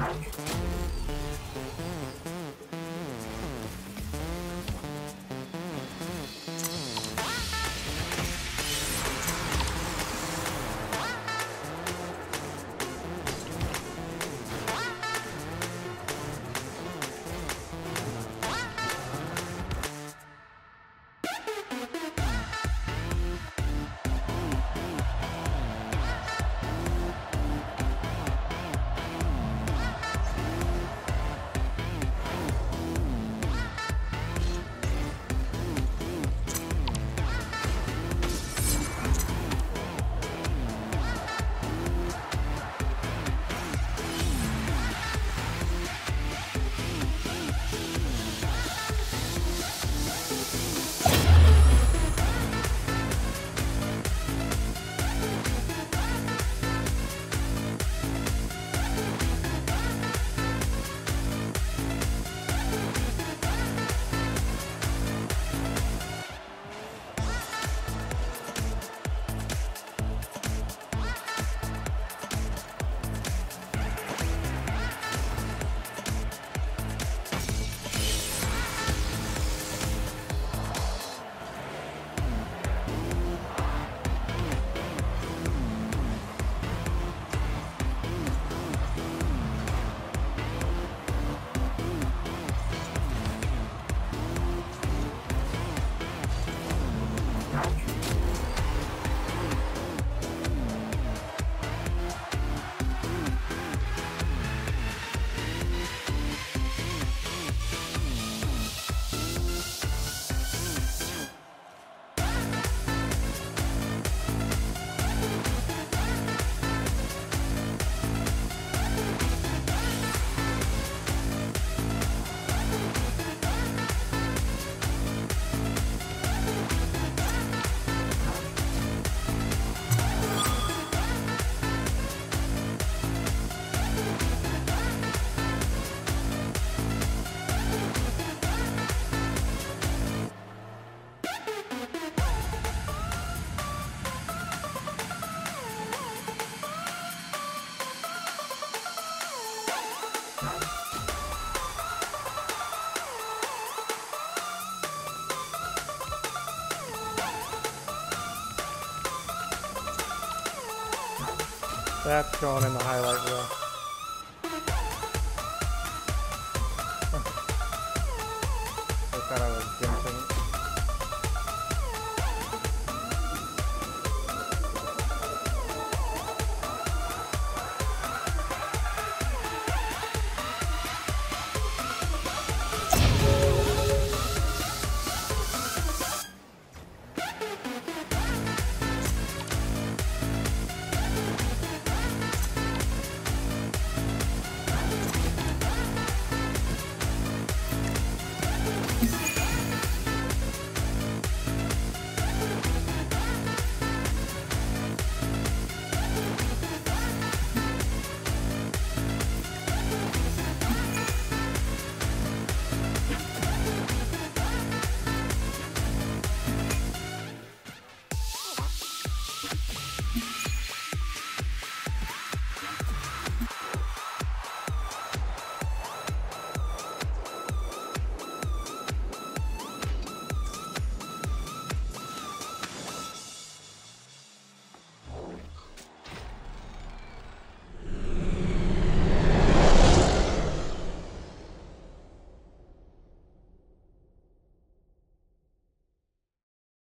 感觉。That's shown in the highlight reel. I thought I was